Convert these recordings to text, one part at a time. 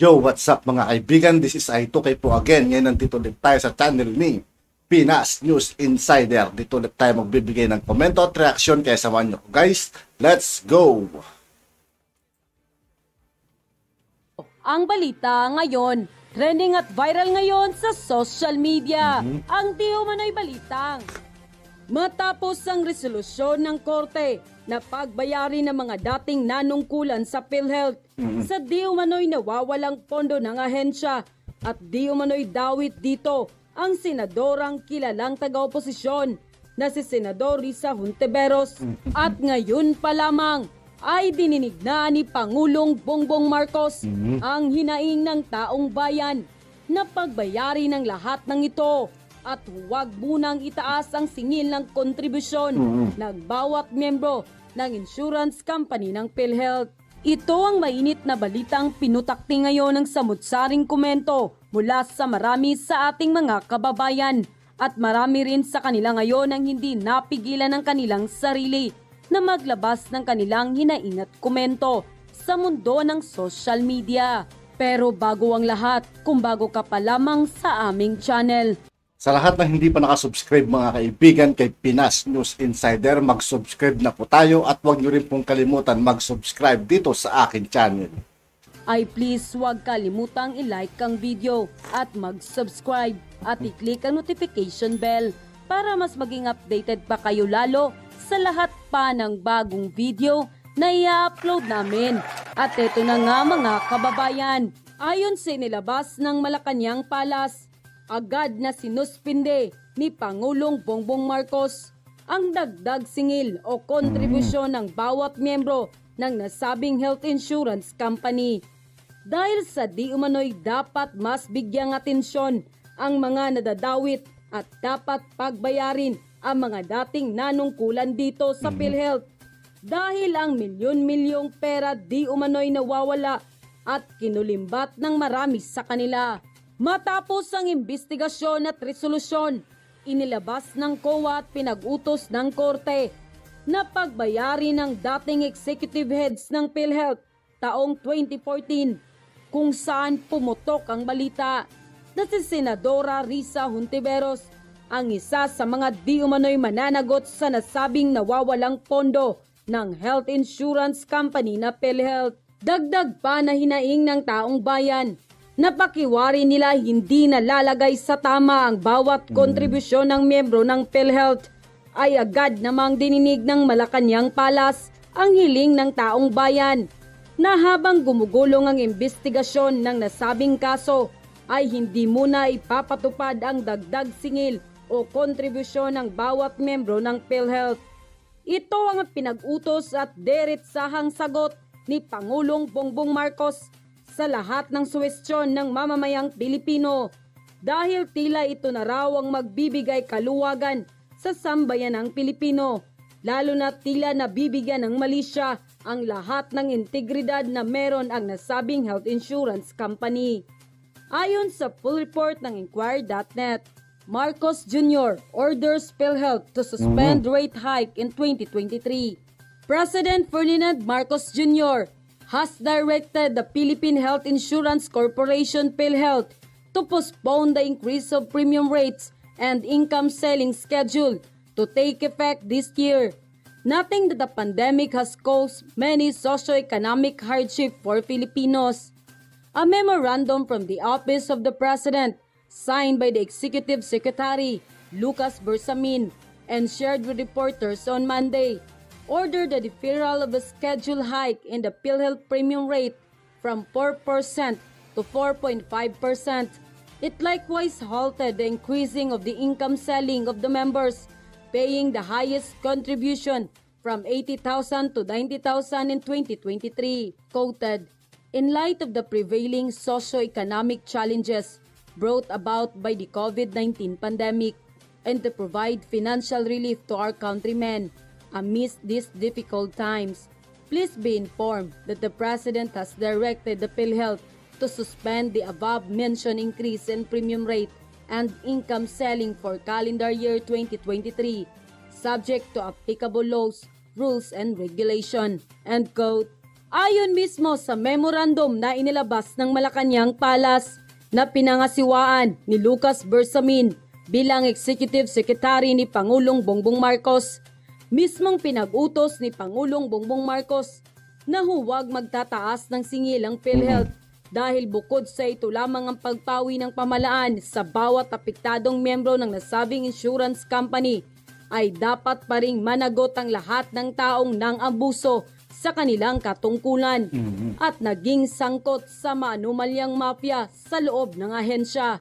Yo, what's up mga kaibigan? This is I2K po again. Ngayon nandito ulit tayo sa channel ni Pinas News Insider. Dito ulit tayo magbibigay ng komento at reaksyon kaya samahan nyo guys. Let's go! Ang balita ngayon, trending at viral ngayon sa social media. Ang di umano'y balitang. Matapos ang resolusyon ng korte na pagbayari ng mga dating nanungkulan sa PhilHealth. Sa di umano'y nawawalang pondo ng ahensya at di umano'y dawit dito ang senadorang kilalang taga-oposisyon na si Senador Risa Hontiveros at ngayon pa lamang ay dininig na ni Pangulong Bongbong Marcos ang hinaing ng taong bayan na pagbayari ng lahat ng ito at huwag munang itaas ang singil ng kontribusyon ng bawat miyembro ng insurance company ng PhilHealth. Ito ang mainit na balitang pinutakti ngayon ng samutsaring komento mula sa marami sa ating mga kababayan at marami rin sa kanila ngayon ang hindi napigilan ng kanilang sarili na maglabas ng kanilang hinaing at komento sa mundo ng social media. Pero bago ang lahat, kung bago ka pa lamang sa aming channel, Sa lahat na hindi pa nakasubscribe mga kaibigan kay Pinas News Insider, mag-subscribe na po tayo at huwag nyo rin pong kalimutan mag-subscribe dito sa akin channel. ay please huwag kalimutang i-like ang video at mag-subscribe at i-click ang notification bell para mas maging updated pa kayo lalo sa lahat pa ng bagong video na i-upload namin. At ito na nga mga kababayan, ayon sa nilabas ng Malacanang Palas, agad na sinuspinde ni Pangulong Bongbong Marcos ang dagdag singil o kontribusyon ng bawat miyembro ng nasabing health insurance company. Dahil sa di umano'y dapat mas bigyang atensyon ang mga nadadawit at dapat pagbayarin ang mga dating nanungkulan dito sa PhilHealth. Dahil ang milyon-milyong pera di umano'y nawawala at kinulimbat ng marami sa kanila. Matapos ang investigasyon at resolusyon, inilabas ng COA at pinag-utos ng korte na pagbayari ng dating executive heads ng PhilHealth taong 2014 kung saan pumutok ang balita na si Senadora Risa Hontiveros ang isa sa mga di umano'y mananagot sa nasabing nawawalang pondo ng health insurance company na PhilHealth. Dagdag pa na hinaing ng taong bayan Napakiwari nila hindi nalalagay sa tama ang bawat kontribusyon ng miyembro ng PhilHealth. Ay agad namang dininig ng Malacanang Palas ang hiling ng taong bayan na habang gumugulong ang investigasyon ng nasabing kaso ay hindi muna ipapatupad ang dagdag singil o kontribusyon ng bawat miyembro ng PhilHealth. Ito ang pinag-utos at deretsahang sagot ni Pangulong Bongbong Marcos sa lahat ng suwestyon ng mamamayang Pilipino dahil tila ito na raw ang magbibigay kaluwagan sa sambayan ng Pilipino lalo na tila nabibigyan ng malisya ang lahat ng integridad na meron ang nasabing health insurance company. Ayon sa full report ng Inquirer.net, Marcos Jr. orders PhilHealth to suspend rate hike in 2023. President Ferdinand Marcos Jr has directed the Philippine Health Insurance Corporation PhilHealth to postpone the increase of premium rates and income selling schedule to take effect this year. Noting that the pandemic has caused many socioeconomic hardship for Filipinos. A memorandum from the Office of the President, signed by the Executive Secretary Lucas Bersamin and shared with reporters on Monday, ordered the deferral of a scheduled hike in the PhilHealth premium rate from 4% to 4.5%. It likewise halted the increasing of the income selling of the members, paying the highest contribution from 80,000 to 90,000 in 2023. Quoted, In light of the prevailing socio-economic challenges brought about by the COVID-19 pandemic and to provide financial relief to our countrymen, amidst these difficult times. Please be informed that the President has directed the PhilHealth to suspend the above-mentioned increase in premium rate and income selling for calendar year 2023, subject to applicable laws, rules, and regulation. End quote. Ayon mismo sa memorandum na inilabas ng Malacanang Palace na pinangasiwaan ni Lucas Bersamin bilang Executive Secretary ni Pangulong Bongbong Marcos, mismong pinag-utos ni Pangulong Bongbong Marcos na huwag magtataas ng singil ang PhilHealth dahil bukod sa ito lamang ang pagpawi ng pamalaan sa bawat apektadong miyembro ng nasabing insurance company ay dapat pa ring managot ang lahat ng taong nang abuso sa kanilang katungkulan at naging sangkot sa maanumalyang mafia sa loob ng ahensya.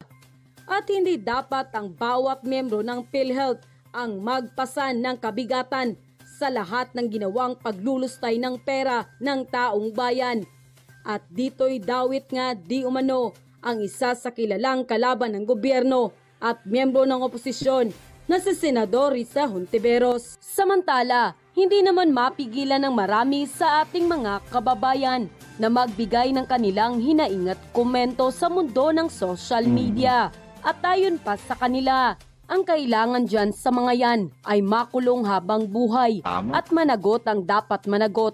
At hindi dapat ang bawat miyembro ng PhilHealth ang magpasan ng kabigatan sa lahat ng ginawang paglulustay ng pera ng taong bayan. At dito'y dawit nga di umano ang isa sa kilalang kalaban ng gobyerno at miyembro ng oposisyon na si Senador Risa Hontiveros. Samantala, hindi naman mapigilan ng marami sa ating mga kababayan na magbigay ng kanilang hinaing at komento sa mundo ng social media. At ayon pa sa kanila, ang kailangan dyan sa mga yan ay makulong habang buhay Tama. at managot ang dapat managot.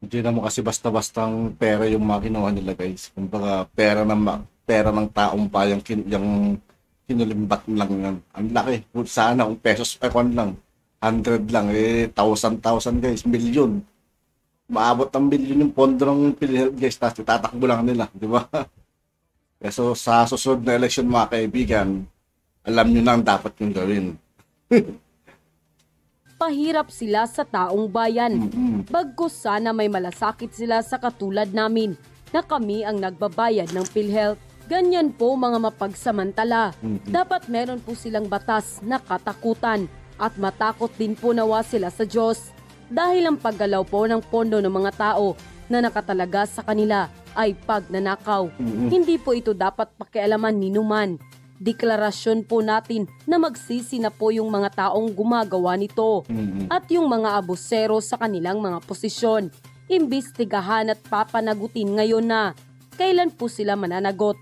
Hindi naman kasi basta-bastang pera yung mga kinuha nila guys. Kumbaga pera ng pera ng taong bayang kin yung kinulimbat lang yan. Ang laki. Sana kung pesos eh kung lang. 100 lang eh 1,000 1,000 guys, milyon. Maabot ng milyon yung pondo ng PhilHealth guys, tapos itatakbo lang nila, di ba? Kaya so, sa susunod na election mga kaibigan, alam nyo na ang dapat yung gawin. Pahirap sila sa taong bayan. Bagkus sana may malasakit sila sa katulad namin na kami ang nagbabayad ng PhilHealth. Ganyan po mga mapagsamantala. Dapat meron po silang batas na katakutan at matakot din po nawa sila sa Diyos. Dahil ang paggalaw po ng pondo ng mga tao na nakatalaga sa kanila ay pagnanakaw. Hindi po ito dapat pakialaman ni Numan. Deklarasyon po natin na magsisi na po yung mga taong gumagawa nito Mhm. at yung mga abusero sa kanilang mga posisyon. Imbestigahan at papanagutin ngayon na kailan po sila mananagot.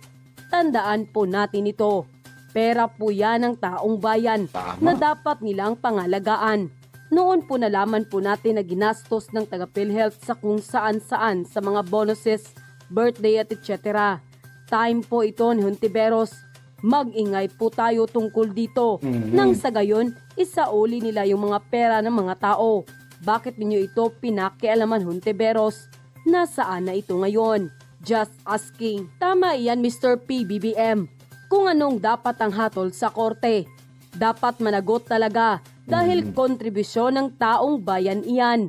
Tandaan po natin ito. Pera po yan ng taong bayan Tama. na dapat nilang pangalagaan. Noon po nalaman po natin na ginastos ng taga PhilHealth sa kung saan-saan sa mga bonuses, birthday at etc. Time po ito ni Hontiveros. Mag-ingay po tayo tungkol dito. Mhm. Nang sa gayon, isauli nila yung mga pera ng mga tao. Bakit ninyo ito pinakialaman Hontiveros? Nasaan na ito ngayon? Just asking. Tama iyan Mr. PBBM. Kung anong dapat ang hatol sa korte. Dapat managot talaga dahil kontribusyon ng taong bayan iyan.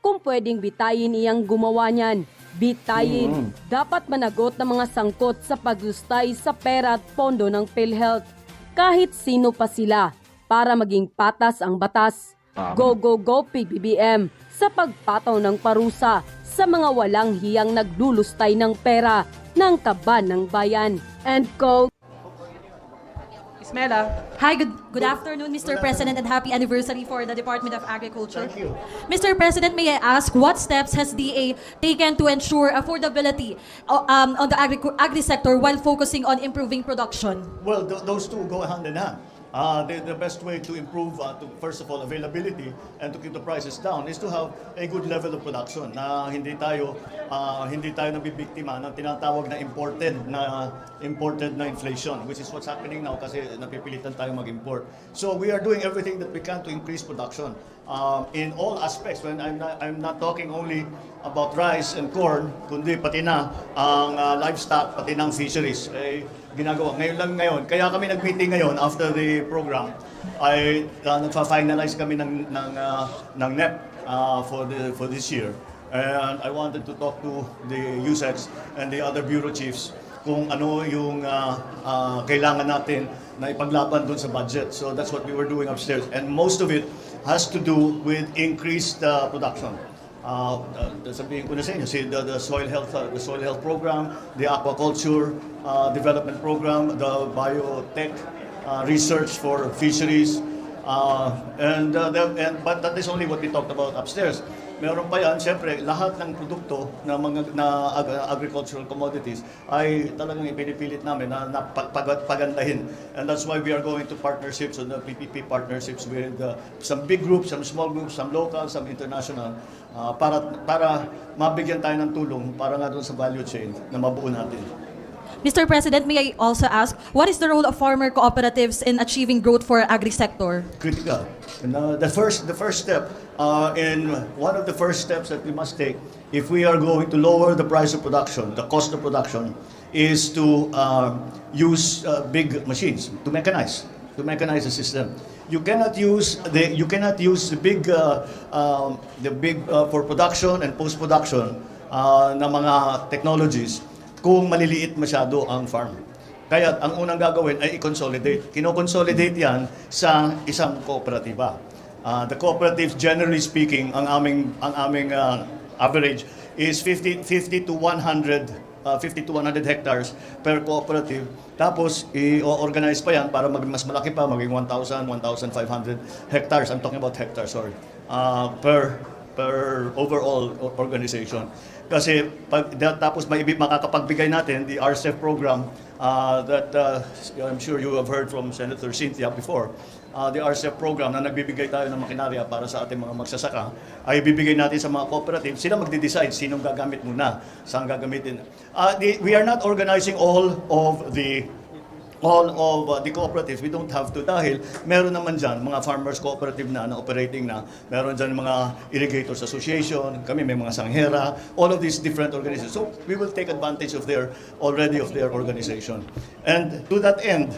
Kung pwedeng bitayin iyang gumawa niyan, bitayin. Dapat managot ng mga sangkot sa paglustay sa pera at pondo ng PhilHealth. Kahit sino pa sila para maging patas ang batas. Tama. Go, go, go PBBM sa pagpataw ng parusa sa mga walang hiyang naglulustay ng pera ng kaban ng bayan. And quote, Ismela. Hi, good, good afternoon, Mr. President, and happy anniversary for the Department of Agriculture. Thank you. Mr. President, may I ask what steps has DA taken to ensure affordability uh, um, on the agri, agri sector while focusing on improving production? Well, th- those two go hand in hand. Uh, the, the best way to improve, uh, to, first of all, availability and to keep the prices down is to have a good level of production na hindi tayo uh, hindi tayo nabibiktima ng tinatawag na imported na imported na inflation which is what's happening now kasi napipilitan tayo mag-import. So we are doing everything that we can to increase production um, in all aspects. When I'm not, I'm not talking only about rice and corn, kundi pati na ang uh, livestock, pati ng fisheries. Eh, ginagawa. Ngayon lang ngayon. Kaya kami nag-meeting ngayon after the program ay uh, nagfa-finalize kami ng ng uh, ng NEP uh, for the for this year. And I wanted to talk to the USEX and the other bureau chiefs kung ano yung uh, uh, kailangan natin na ipaglaban doon sa budget. So that's what we were doing upstairs. And most of it has to do with increased uh, production. Uh, uh, sabihin ko na sa inyo, si the, the soil health uh, the soil health program, the aquaculture uh, development program, the biotech uh, research for fisheries, uh, and, uh, the, and but that is only what we talked about upstairs. Meron pa yan, siyempre, lahat ng produkto na mga na ag- agricultural commodities ay talagang ipinipilit namin na, na pag- pag- pagandahin. And that's why we are going to partnerships on the PPP partnerships with uh, some big groups, some small groups, some local, some international uh, para para mabigyan tayo ng tulong para nga doon sa value chain na mabuo natin. Mr. President, may I also ask, what is the role of farmer cooperatives in achieving growth for agri-sector? critical. And uh, the first the first step uh, in one of the first steps that we must take if we are going to lower the price of production, the cost of production, is to uh, use uh, big machines to mechanize to mechanize the system. You cannot use the you cannot use the big uh, um, the big uh, for production and post production uh, na mga technologies kung maliliit masyado ang farm. Kaya ang unang gagawin ay i-consolidate. Kino-consolidate yan sa isang kooperatiba. Uh, the cooperatives, generally speaking, ang aming, ang aming uh, average is 50, 50 to 100 uh, 50 to 100 hectares per cooperative. Tapos, i-organize pa yan para mag mas malaki pa, maging 1,000, 1,500 hectares. I'm talking about hectares, sorry. Uh, per per overall organization. Kasi pag tapos may makakapagbigay natin the RCEF program uh, that uh, I'm sure you have heard from Senator Cynthia before. Uh, the RCEF program na nagbibigay tayo ng makinarya para sa ating mga magsasaka ay bibigay natin sa mga cooperative. Sila magde-decide sinong gagamit muna, saan gagamitin. Uh, the- we are not organizing all of the all of uh, the cooperatives, we don't have to dahil meron naman dyan mga farmers cooperative na na operating na, meron dyan mga irrigators association, kami may mga sanghera, all of these different organizations. So we will take advantage of their, already of their organization. And to that end,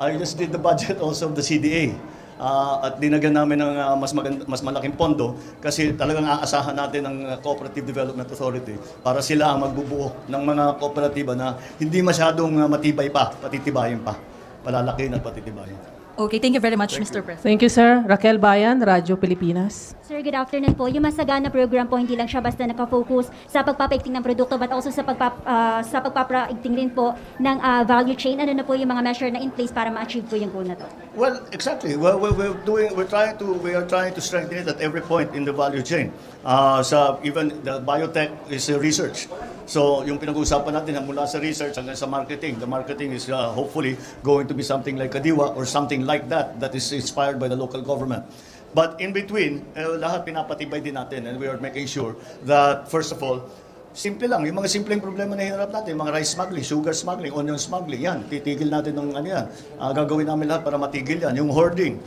I just did the budget also of the CDA. Ah, at dinagyan namin ng ah, mas, magand- mas malaking pondo kasi talagang aasahan natin ng ah, Cooperative Development Authority para sila ang magbubuo ng mga kooperatiba na hindi masyadong ah, matibay pa, patitibayin pa. Palalaki at patitibayin. Okay, thank you very much, Mr. President. Thank you, sir. Raquel Bayan, Radyo Pilipinas. Sir, good afternoon po. Yung Masagana program po, hindi lang siya basta nakafocus sa pagpapaigting ng produkto but also sa, pagpap, ah, sa pagpapaigting rin po ng ah, value chain. Ano na po yung mga measure na in place para ma-achieve po yung goal na to? Well, exactly. Well, we're, we're doing, we're trying to, we are trying to strengthen it at every point in the value chain. Uh, sa even the biotech is uh, research. So, yung pinag-uusapan natin na mula sa research hanggang sa marketing. The marketing is uh, hopefully going to be something like Kadiwa or something like that that is inspired by the local government. But in between, eh, lahat pinapatibay din natin and we are making sure that first of all, Simple lang, yung mga simpleng problema na hinarap natin, mga rice smuggling, sugar smuggling, onion smuggling, yan, titigil natin ng ano yan. Ah, gagawin namin lahat para matigil yan. Yung hoarding,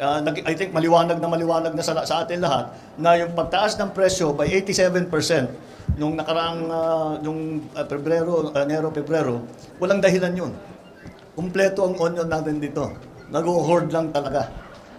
nag- I think maliwanag na maliwanag na sa, sa atin lahat na yung pagtaas ng presyo by 87% nung nakaraang ah, nung ah, Pebrero, Enero, Pebrero, walang dahilan yun. Kumpleto ang onion natin dito. Nag-hoard lang talaga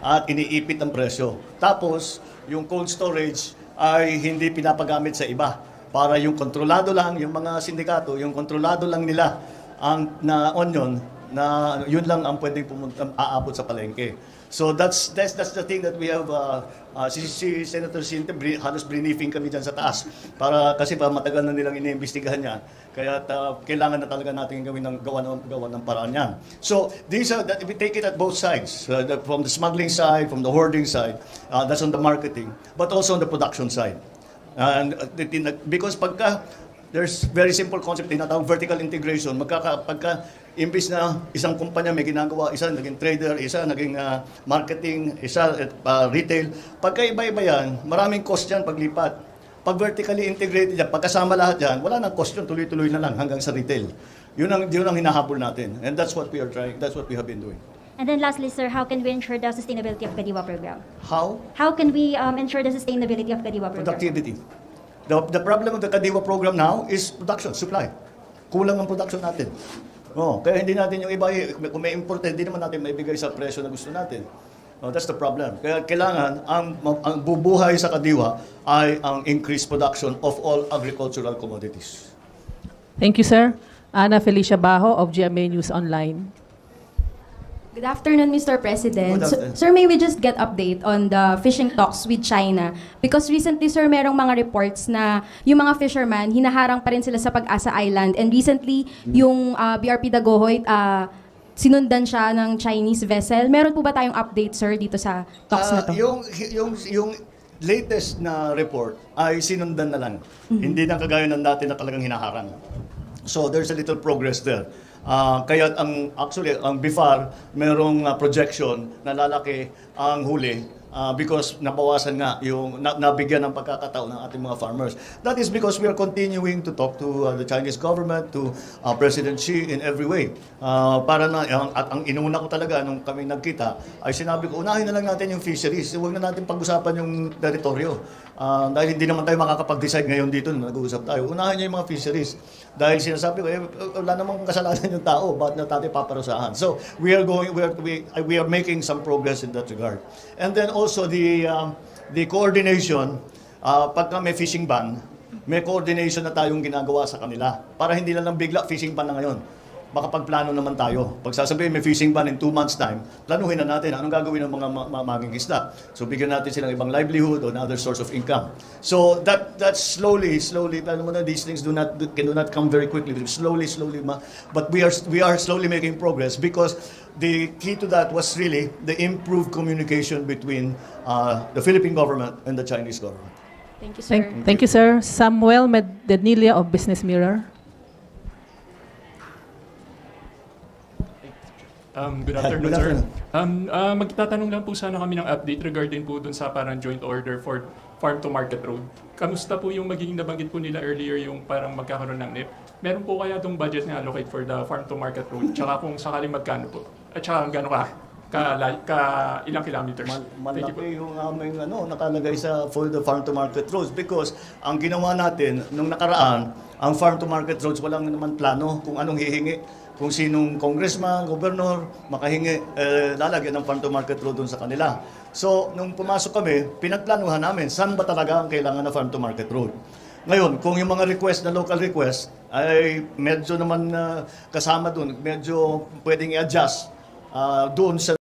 at iniipit ang presyo. Tapos, yung cold storage ay hindi pinapagamit sa iba. Para yung kontrolado lang, yung mga sindikato, yung kontrolado lang nila ang na onion na yun lang ang pwedeng pumunta, aabot sa palengke. So that's that's that's the thing that we have uh, uh, si, si Senator Sinta bri, halos briefing kami diyan sa taas para kasi pa matagal na nilang iniimbestigahan niya kaya uh, kailangan na talaga natin gawin ng gawa ng gawa ng paraan yan. So these are that we take it at both sides uh, the, from the smuggling side, from the hoarding side, uh, that's on the marketing, but also on the production side. And uh, because pagka there's very simple concept tinatawag vertical integration magkaka pagka imbis na isang kumpanya may ginagawa isa naging trader isa naging ah, marketing isa uh, retail pagka iba-iba yan maraming cost yan paglipat pag vertically integrated yan pagkasama lahat yan wala nang cost yun tuloy-tuloy na lang hanggang sa retail yun ang yun ang hinahabol natin and that's what we are trying that's what we have been doing And then lastly, sir, how can we ensure the sustainability of Kadiwa program? how How can we um, ensure the sustainability of Kadiwa program? productivity. The, the problem of the Kadiwa program now is production, supply. Kulang ang production natin. Oh, kaya hindi natin yung iba, eh, kung may import, hindi naman natin maibigay sa presyo na gusto natin. Oh, that's the problem. Kaya kailangan, ang, ang bubuhay sa Kadiwa ay ang increased production of all agricultural commodities. Thank you, sir. Ana Felicia Bajo of GMA News Online. Good afternoon, Mr. President. Good So- afternoon. sir, may we just get update on the fishing talks with China? Because recently, sir, merong mga reports na yung mga fishermen, hinaharang pa rin sila sa Pag-asa Island. And recently, yung uh, BRP Dagohoy, uh, sinundan siya ng Chinese vessel. Meron po ba tayong update, sir, dito sa talks na Ah, to? yung, yung, yung, latest na report ay sinundan na lang. Hindi na kagaya ng dati na talagang hinaharang. So there's a little progress there. Ah, kaya ang actually ang BIFAR merong ah, projection na lalaki ang huli ah, because nabawasan nga yung na, nabigyan ng pagkakataon ng ating mga farmers. That is because we are continuing to talk to ah, the Chinese government, to ah, President Xi in every way. Ah, para na ang, at ang inuna ko talaga nung kami nagkita ay sinabi ko unahin na lang natin yung fisheries. Huwag na natin pag-usapan yung teritoryo. Ah, dahil hindi naman tayo makakapag-decide ngayon dito na nag-uusap tayo. Unahin niyo yung mga fisheries. Dahil sinasabi ko, eh, wala namang kasalanan yung tao, bakit na natin paparusahan? So, we are going, we are, we, we are making some progress in that regard. And then also the, um, the coordination, uh, pagka may fishing ban, may coordination na tayong ginagawa sa kanila para hindi lang bigla fishing ban na ngayon. Baka pagplano naman tayo. Pag sasabihin may fishing ban in two months time, planuhin na natin anong gagawin ng mga ma- ma- maging isda. So bigyan natin silang ibang livelihood or another source of income. So that that's slowly, slowly, alam mo na these things do not do, can do not come very quickly. Slowly, slowly, ma- but we are we are slowly making progress because the key to that was really the improved communication between uh, the Philippine government and the Chinese government. Thank you, sir. Thank, thank you, sir. Samuel Medenilia of Business Mirror. Um, good afternoon, Good sir. afternoon. Um, ah, magtatanong lang po sana kami ng update regarding po dun sa parang joint order for farm to market road. Kamusta po yung magiging nabanggit po nila earlier yung parang magkakaroon ng NIP? Meron po kaya itong budget na allocate for the farm to market road? Tsaka kung sakaling magkano po? At tsaka gano'n ka? Ka, ka ilang kilometers? Mal- malaki yung aming ano, nakalagay sa for the farm to market roads because ang ginawa natin nung nakaraan, ang farm to market roads walang naman plano kung anong hihingi. Kung sinong congressman, gobernur, makahingi, eh, lalagyan ng farm to market road dun sa kanila. So, nung pumasok kami, pinagplanuhan namin, saan ba talaga ang kailangan na farm to market road? Ngayon, kung yung mga request na local request ay medyo naman ah, kasama dun, medyo pwedeng i-adjust ah, doon sa